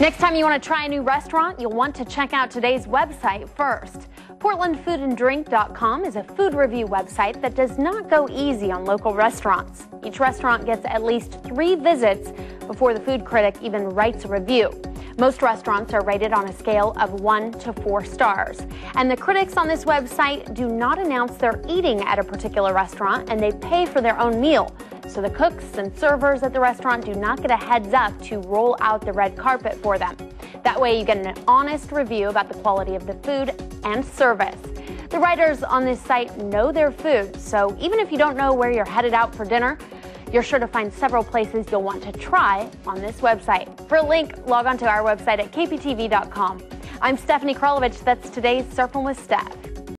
Next time you want to try a new restaurant, you'll want to check out today's website first. PortlandFoodAndDrink.com is a food review website that does not go easy on local restaurants. Each restaurant gets at least three visits before the food critic even writes a review. Most restaurants are rated on a scale of one to four stars. And the critics on this website do not announce they're eating at a particular restaurant and they pay for their own meal. So the cooks and servers at the restaurant do not get a heads up to roll out the red carpet for them. That way you get an honest review about the quality of the food and service. The writers on this site know their food, so even if you don't know where you're headed out for dinner, you're sure to find several places you'll want to try on this website. For a link, log on to our website at kptv.com. I'm Stephanie Kralovich. That's today's Surfing with Steph.